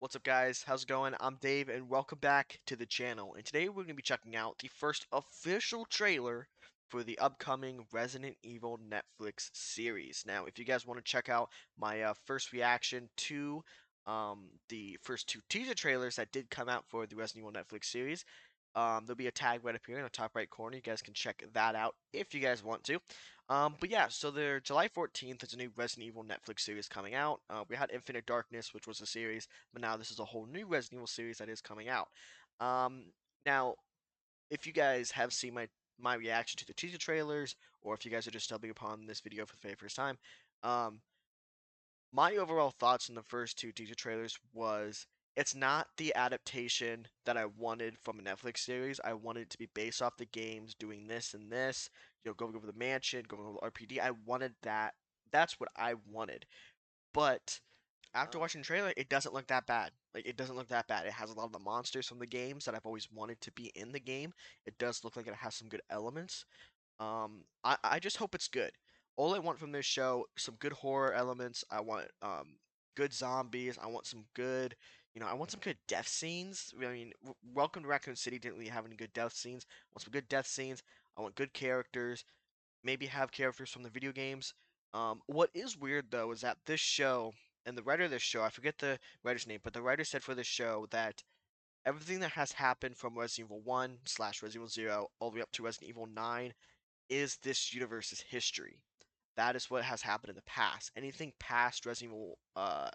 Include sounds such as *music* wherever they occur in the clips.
What's up guys, how's it going? I'm Dave and welcome back to the channel. And today we're going to be checking out the first official trailer for the upcoming Resident Evil Netflix series. Now, if you guys want to check out my uh, first reaction to um, the first two teaser trailers that did come out for the Resident Evil Netflix series, um, there'll be a tag right up here in the top right corner. You guys can check that out if you guys want to. Um, but yeah, so the July 14th is a new Resident Evil Netflix series coming out. Uh, we had Infinite Darkness, which was a series, but now this is a whole new Resident Evil series that is coming out. Um, now, if you guys have seen my my reaction to the teaser trailers, or if you guys are just stumbling upon this video for the very first time, um, my overall thoughts on the first two teaser trailers was it's not the adaptation that I wanted from a Netflix series. I wanted it to be based off the games, doing this and this, you know, going over the mansion, going over the RPD. I wanted that. That's what I wanted. But after Oh. watching the trailer, it doesn't look that bad. Like it doesn't look that bad. It has a lot of the monsters from the games that I've always wanted to be in the game. It does look like it has some good elements. Um, I I just hope it's good. All I want from this show, some good horror elements. I want um good zombies. I want some good, know, I want some good death scenes. I mean, Welcome to Raccoon City didn't really have any good death scenes. I want some good death scenes. I want good characters. Maybe have characters from the video games. Um, what is weird though is that this show and the writer of this show, I forget the writer's name, but the writer said for this show that everything that has happened from Resident Evil 1 slash Resident Evil 0 all the way up to Resident Evil 9 is this universe's history. That is what has happened in the past. Anything past Resident Evil uh,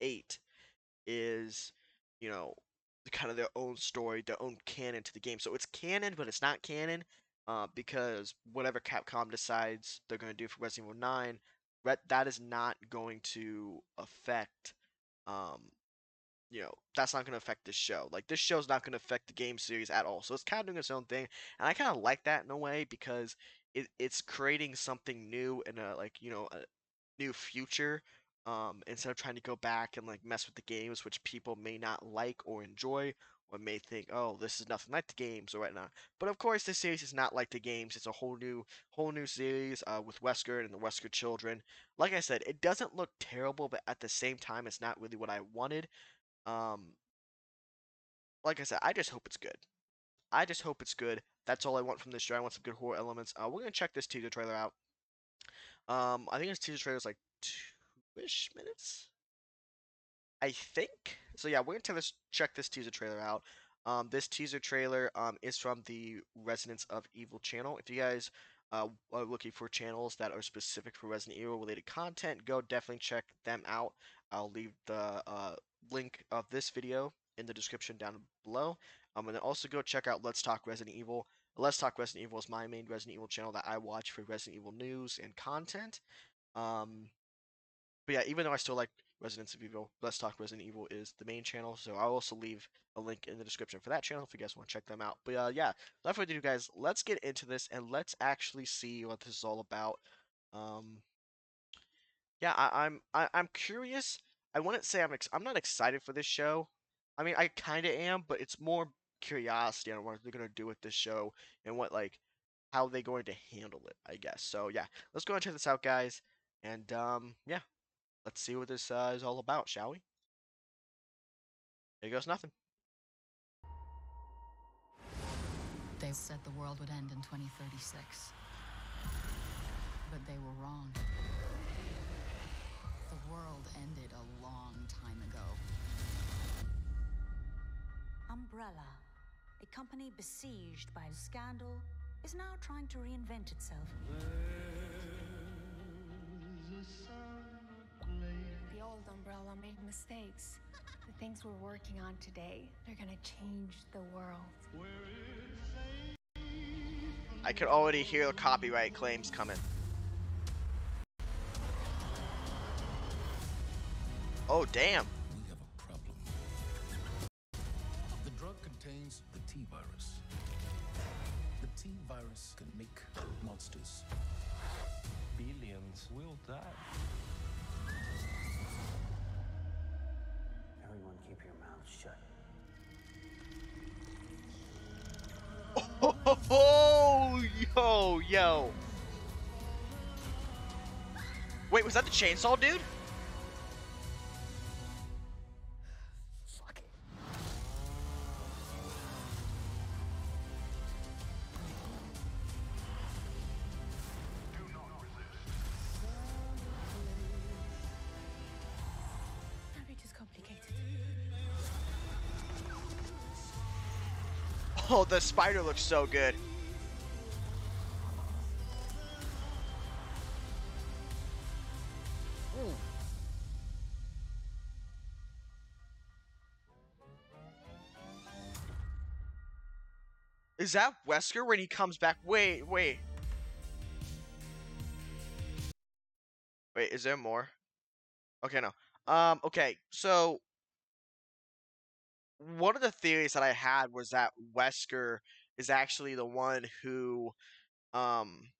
8 is, you know, kind of their own story, their own canon to the game. So it's canon, but it's not canon uh, because whatever Capcom decides they're going to do for Resident Evil 9, re- that is not going to affect, um, you know, that's not going to affect this show. Like, this show's not going to affect the game series at all. So it's kind of doing its own thing. And I kind of like that in a way because it, it's creating something new and a, like, you know, a new future um, instead of trying to go back and like mess with the games, which people may not like or enjoy, or may think, oh, this is nothing like the games or whatnot. But of course, this series is not like the games. It's a whole new, whole new series uh, with Wesker and the Wesker children. Like I said, it doesn't look terrible, but at the same time, it's not really what I wanted. Um, like I said, I just hope it's good. I just hope it's good. That's all I want from this show. I want some good horror elements. Uh, we're gonna check this teaser trailer out. Um, I think this teaser trailer is like two-ish minutes. I think. So yeah, we're gonna check this teaser trailer out. Um, this teaser trailer um, is from the Residence of Evil channel. If you guys uh, are looking for channels that are specific for Resident Evil related content, go definitely check them out. I'll leave the uh, link of this video in the description down below. Um, and then also go check out Let's Talk Resident Evil. Let's Talk Resident Evil is my main Resident Evil channel that I watch for Resident Evil news and content. Um, but yeah, even though I still like Residence of Evil, Let's Talk Resident Evil is the main channel. So I'll also leave a link in the description for that channel if you guys want to check them out. But uh, yeah, without further ado, guys, let's get into this and let's actually see what this is all about. Um, yeah, I, I'm I, I'm curious. I wouldn't say I'm ex- I'm not excited for this show. I mean, I kind of am, but it's more curiosity on what they're gonna do with this show and what like how they're going to handle it. I guess. So yeah, let's go and check this out, guys. And um, yeah, let's see what this uh, is all about, shall we? Here goes nothing. They said the world would end in 2036. But they were wrong. The world ended a long time ago. Umbrella, a company besieged by scandal, is now trying to reinvent itself. The old umbrella made mistakes. The things we're working on today, they're gonna change the world. I could already hear the copyright claims coming. Oh damn! We have a problem. The drug contains the T virus. The T virus can make monsters. billions will die. Everyone keep your shut. *laughs* Oh, yo, yo. Wait, was that the chainsaw dude? The spider looks so good. Ooh. Is that Wesker when he comes back? Wait, wait. Wait, is there more? Okay, no. Um, okay, so one of the theories that I had was that Wesker is actually the one who um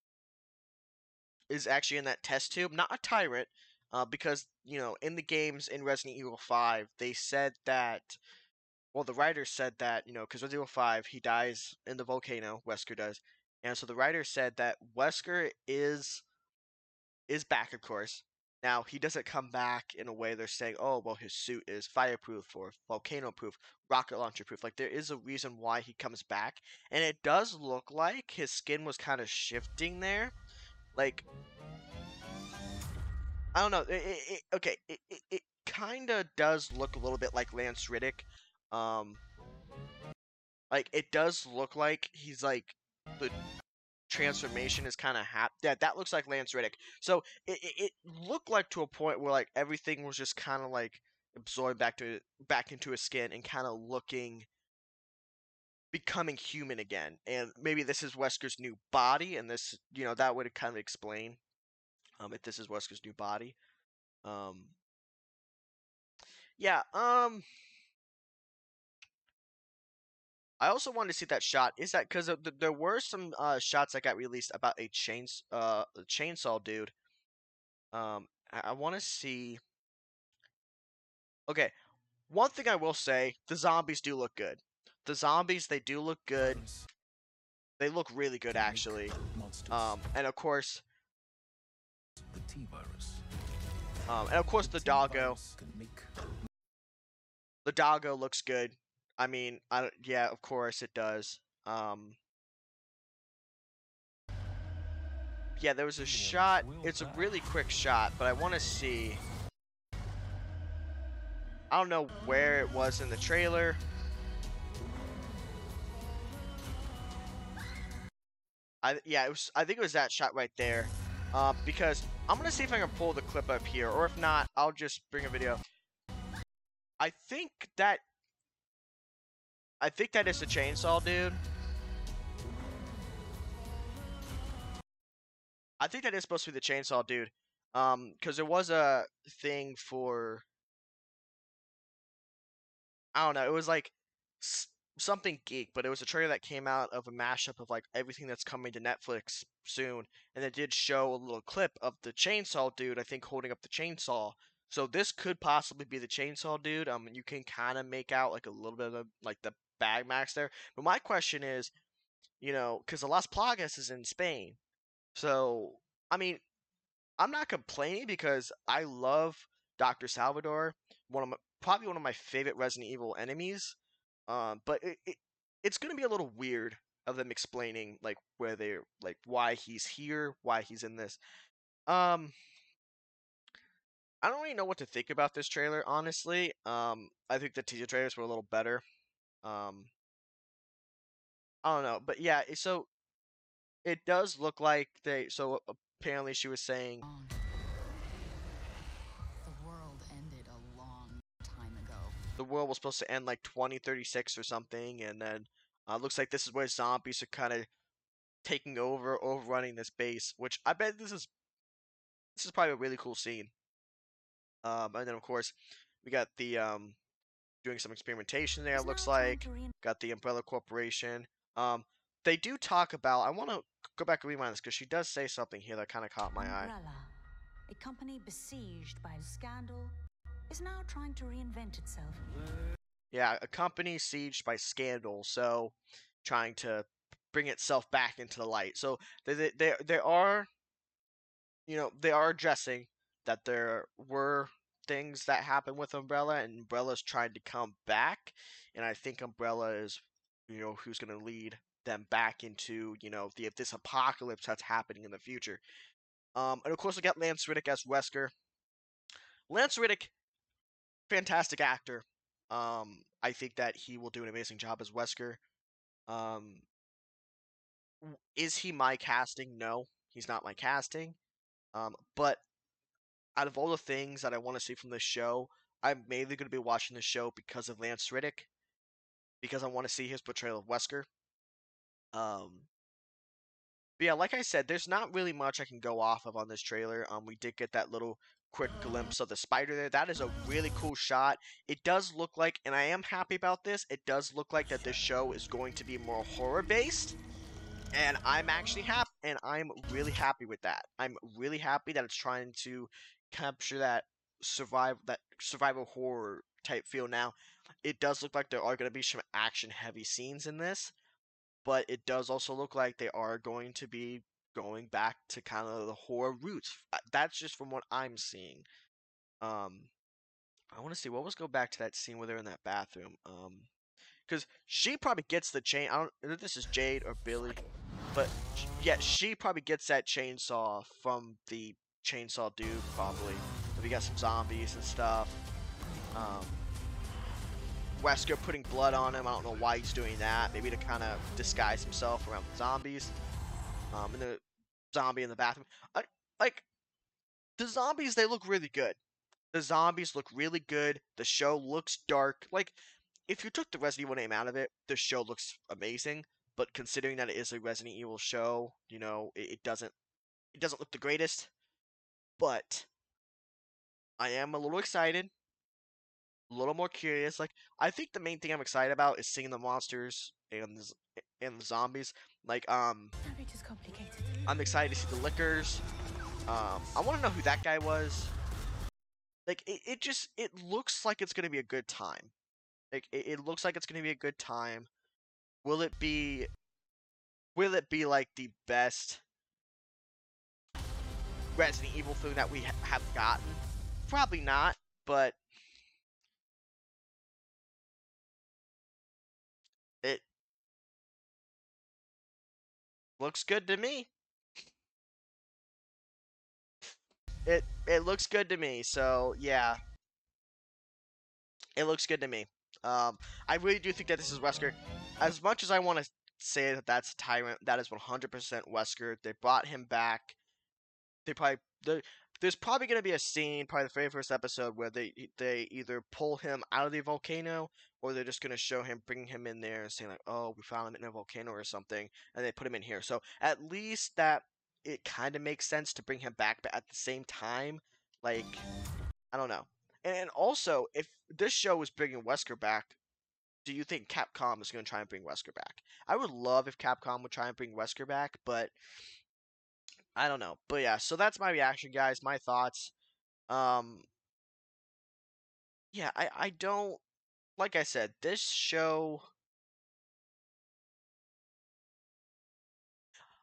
is actually in that test tube, not a tyrant, uh, because you know in the games in Resident Evil Five they said that, well the writer said that you know because Resident Evil Five he dies in the volcano, Wesker does, and so the writer said that Wesker is is back of course. Now he doesn't come back in a way they're saying, oh well his suit is fireproof or volcano proof, rocket launcher proof. Like there is a reason why he comes back, and it does look like his skin was kind of shifting there like, I don't know. It, it, it, okay, it, it, it kind of does look a little bit like Lance Reddick. Um, like it does look like he's like the transformation is kind of hap. Yeah, that looks like Lance Reddick. So it, it, it looked like to a point where like everything was just kind of like absorbed back to back into his skin and kind of looking becoming human again. And maybe this is Wesker's new body, and this, you know, that would kind of explain um, if this is Wesker's new body. Um, yeah, um, I also wanted to see that shot. Is that because there were some uh, shots that got released about a chains uh a chainsaw dude. Um, I, I want to see. Okay, one thing I will say: the zombies do look good. The zombies, they do look good. They look really good, actually. Um, and of course, the T virus. Um, and of course, the, the doggo. The doggo looks good. I mean, I yeah, of course it does. Um, yeah, there was a shot. It's a really quick shot, but I want to see. I don't know where it was in the trailer. I yeah, it was. I think it was that shot right there. Uh, because I'm gonna see if I can pull the clip up here, or if not, I'll just bring a video. I think that. I think that is a chainsaw, dude. I think that is supposed to be the chainsaw, dude. Um, because there was a thing for. I don't know. It was like something geek, but it was a trailer that came out of a mashup of like everything that's coming to Netflix soon, and it did show a little clip of the chainsaw dude, I think, holding up the chainsaw. So this could possibly be the chainsaw dude. Um, you can kind of make out like a little bit of like the Baymax there. But my question is, you know, because the Las Plagas is in Spain, so I mean, I'm not complaining because I love Doctor Salvador, one of my probably one of my favorite Resident Evil enemies. Um, but it, it it's gonna be a little weird of them explaining like where they're like why he's here, why he's in this. Um, I don't really know what to think about this trailer, honestly. Um, I think the teaser trailers were a little better. Um, I don't know, but yeah, so it does look like they. So apparently, she was saying. the world was supposed to end like 2036 or something, and then uh, looks like this is where zombies are kind of taking over, overrunning this base. Which I bet this is this is probably a really cool scene. Um, and then of course we got the um, doing some experimentation there. It looks like got the Umbrella Corporation. Um, they do talk about. I want to go back and rewind this because she does say something here that kind of caught my Umbrella, eye. A company besieged by scandal, is now trying to reinvent itself. Yeah, a company sieged by scandal, so trying to bring itself back into the light. So there, there, there are, you know, they are addressing that there were things that happened with Umbrella, and Umbrella's trying to come back, and I think Umbrella is, you know, who's going to lead them back into, you know, the this apocalypse that's happening in the future. Um, and of course, we got Lance Reddick as Wesker. Lance Reddick fantastic actor. Um, I think that he will do an amazing job as Wesker. Um, is he my casting? No, he's not my casting. Um, but out of all the things that I want to see from this show, I'm mainly going to be watching the show because of Lance Reddick, because I want to see his portrayal of Wesker. Um, but yeah, like I said, there's not really much I can go off of on this trailer. Um, we did get that little quick glimpse of the spider there. That is a really cool shot. It does look like, and I am happy about this. It does look like that this show is going to be more horror based, and I'm actually happy, and I'm really happy with that. I'm really happy that it's trying to capture that survive that survival horror type feel. Now, it does look like there are going to be some action heavy scenes in this but it does also look like they are going to be going back to kind of the horror roots. Uh, That's just from what I'm seeing. Um, I want to see what was go back to that scene where they're in that bathroom. Um, because she probably gets the chain. I don't know if this is Jade or Billie, but yeah, she probably gets that chainsaw from the chainsaw dude. Probably. We got some zombies and stuff. Um, Wesker putting blood on him. I don't know why he's doing that. Maybe to kind of disguise himself around the zombies. Um, and the zombie in the bathroom. I, like the zombies, they look really good. The zombies look really good. The show looks dark. Like if you took the Resident Evil name out of it, the show looks amazing. But considering that it is a Resident Evil show, you know, it, it doesn't it doesn't look the greatest. But I am a little excited a little more curious. Like I think the main thing I'm excited about is seeing the monsters and the, and the zombies. Like um, Marriage is complicated. I'm excited to see the lickers. Um, I want to know who that guy was. Like it, it just it looks like it's gonna be a good time. Like it, it looks like it's gonna be a good time. Will it be? Will it be like the best Resident Evil thing that we ha- have gotten? Probably not, but it looks good to me. It it looks good to me. So yeah, it looks good to me. Um, I really do think that this is Wesker. As much as I want to say that that's Tyrant, that is 100% Wesker. They brought him back. They probably there- there's probably going to be a scene, probably the very first episode, where they they either pull him out of the volcano or they're just going to show him bringing him in there and saying like, "Oh, we found him in a volcano or something," and they put him in here. So at least that it kind of makes sense to bring him back, but at the same time, like I don't know. And, and also, if this show is bringing Wesker back, do you think Capcom is going to try and bring Wesker back? I would love if Capcom would try and bring Wesker back, but I don't know. But yeah, so that's my reaction, guys. My thoughts. Um, yeah, I I don't like I said this show.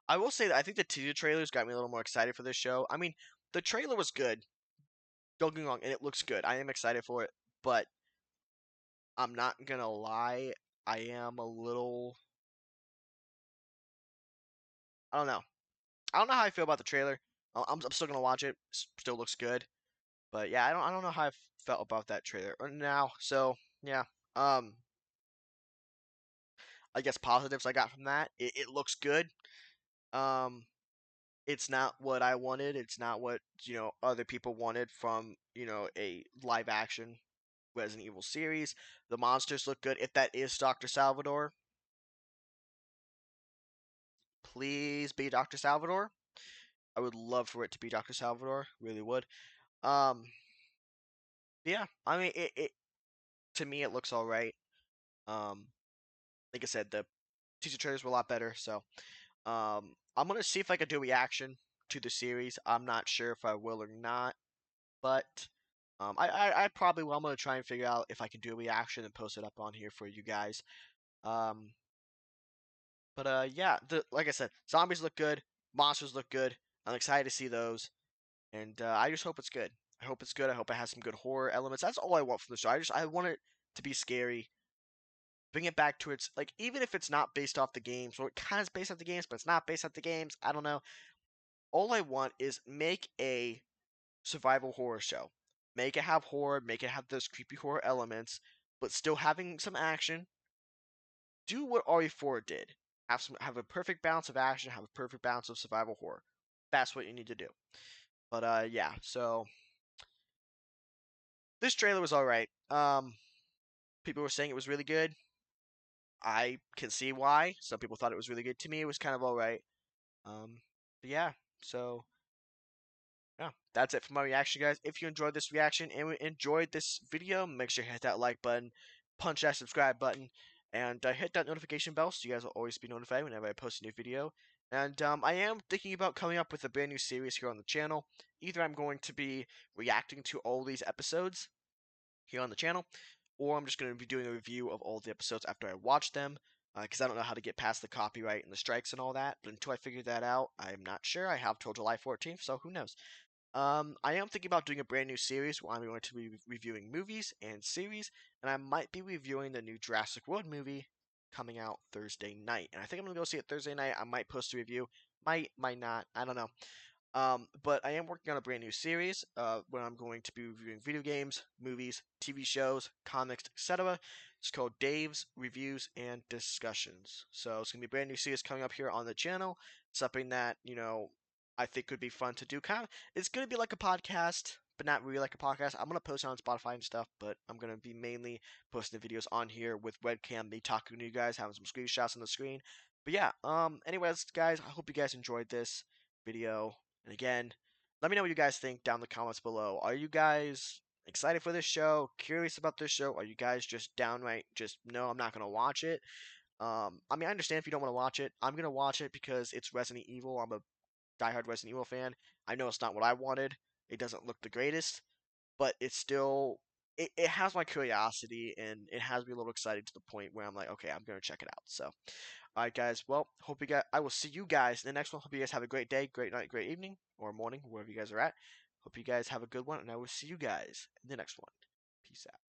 I will say that I think the teaser trailers got me a little more excited for this show. I mean, the trailer was good. Don't get me wrong, and it looks good. I am excited for it, but I'm not gonna lie. I am a little. I don't know. I don't know how I feel about the trailer. I'm, I'm still gonna watch it. Still looks good, but yeah, I don't I don't know how I felt about that trailer now. So yeah, um, I guess positives I got from that. It, it looks good. Um, it's not what I wanted. It's not what you know other people wanted from you know a live action Resident Evil series. The monsters look good. If that is Doctor Salvador, please be Doctor Salvador. I would love for it to be Doctor Salvador. Really would. Um, yeah. I mean, it, it to me it looks all right. Um, like I said, the teaser trailers were a lot better. So, um, I'm gonna see if I can do a reaction to the series. I'm not sure if I will or not, but um, I, I, I probably will. I'm gonna try and figure out if I can do a reaction and post it up on here for you guys. Um, but uh, yeah, the like I said, zombies look good, monsters look good. I'm excited to see those, and uh, I just hope it's good. I hope it's good. I hope it has some good horror elements. That's all I want from the show. I just I want it to be scary. Bring it back to its like even if it's not based off the games, or it kind of is based off the games, but it's not based off the games. I don't know. All I want is make a survival horror show. Make it have horror, make it have those creepy horror elements, but still having some action. do what RE4 did. Have some have a perfect balance of action, have a perfect balance of survival horror. That's what you need to do. But uh yeah, so this trailer was alright. Um people were saying it was really good. I can see why. Some people thought it was really good. To me, it was kind of alright. Um, but yeah, so yeah, that's it for my reaction, guys. If you enjoyed this reaction and enjoyed this video, make sure you hit that like button, punch that subscribe button, and uh, hit that notification bell so you guys will always be notified whenever I post a new video. And um, I am thinking about coming up with a brand new series here on the channel. Either I'm going to be reacting to all these episodes here on the channel, or I'm just going to be doing a review of all the episodes after I watch them, because uh, I don't know how to get past the copyright and the strikes and all that. But until I figure that out, I'm not sure. I have till July 14th, so who knows. Um, I am thinking about doing a brand new series where I'm going to be reviewing movies and series, and I might be reviewing the new Jurassic World movie coming out Thursday night. And I think I'm to go see it Thursday night. I might post a review. Might, might not. I don't know. Um, but I am working on a brand new series uh, where I'm going to be reviewing video games, movies, TV shows, comics, etc. It's called Dave's Reviews and Discussions. So it's to be a brand new series coming up here on the channel. Something that, you know, I think could be fun to do. Kind of, it's going to be like a podcast, but not really like a podcast. I'm going to post it on Spotify and stuff, but I'm going to be mainly posting the videos on here with webcam, me talking to you guys, having some screenshots on the screen. But yeah, um, anyways, guys, I hope you guys enjoyed this video. And again, let me know what you guys think down in the comments below. Are you guys excited for this show? Curious about this show? Are you guys just downright just no, I'm not gonna watch it? Um, I mean, I understand if you don't want to watch it. I'm gonna watch it because it's Resident Evil. I'm a diehard Resident Evil fan. I know it's not what I wanted. It doesn't look the greatest, but it's still it, it has my curiosity and it has me a little excited to the point where I'm like, okay, I'm gonna check it out. So Alright guys, well, hope you guys I will see you guys in the next one. Hope you guys have a great day, great night, great evening, or morning, wherever you guys are at. Hope you guys have a good one, and I will see you guys in the next one. Peace out.